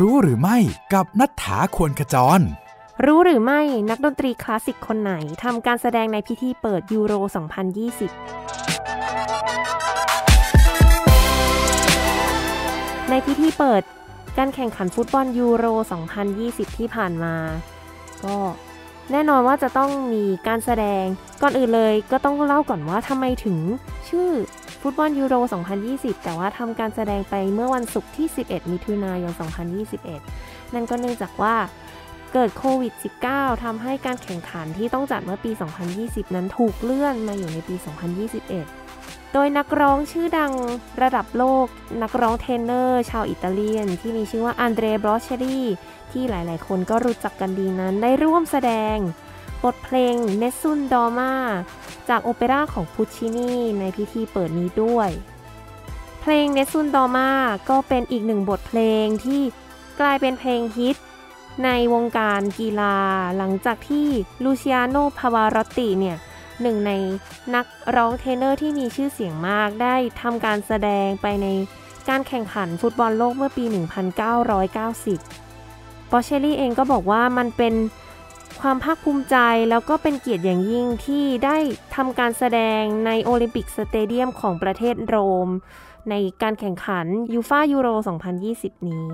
รู้หรือไม่กับนัฐธาควรขจร รู้หรือไม่นักดนตรีคลาสสิกคนไหนทำการแสดงในพิธีเปิดยูโร 2020 ในพิธีเปิดการแข่งขันฟุตบอลยูโร 2020 ที่ผ่านมา ก็แน่นอนว่าจะต้องมีการแสดงก่อนอื่นเลยก็ต้องเล่าก่อนว่าทำไมถึง ชื่อฟุตบอลยูโร 2020 แต่ว่าทำการแสดงไปเมื่อวันศุกร์ที่ 11 มิถุนายน 2021 นั่นก็เนื่องจากว่าเกิดโควิด -19 ทำให้การแข่งขันที่ต้องจัดเมื่อปี 2020 นั้นถูกเลื่อนมาอยู่ในปี 2021 โดยนักร้องชื่อดังระดับโลก นักร้องเทนเนอร์ ชาวอิตาเลียน ที่มีชื่อว่าอันเดรอา โบเชลลีที่หลาย ๆ คนก็รู้จักกันดีนั้นได้ร่วมแสดง บทเพลง Nessun dormaจากโอเปร่าของพุชชินีในพิธีเปิดนี้ด้วย เพลง Nessun dorma ก็เป็นอีกหนึ่งบทเพลงที่กลายเป็นเพลงฮิต ในวงการกีฬา หลังจากที่ลูซิอาโนพาวารอตติเนี่ยหนึ่งในนักร้องเทนเนอร์ที่มีชื่อเสียงมากได้ทำการแสดงไปในการแข่งขันฟุตบอลโลกเมื่อปี 1990 โบเชลลี่เองก็บอกว่ามันเป็น ความภาคภูมิใจแล้วก็เป็นเกียรติอย่างยิ่งที่ได้ทำการแสดงใน Olympic Stadium ของประเทศโรม ในการแข่งขันยูฟ่ายูโร 2020 นี้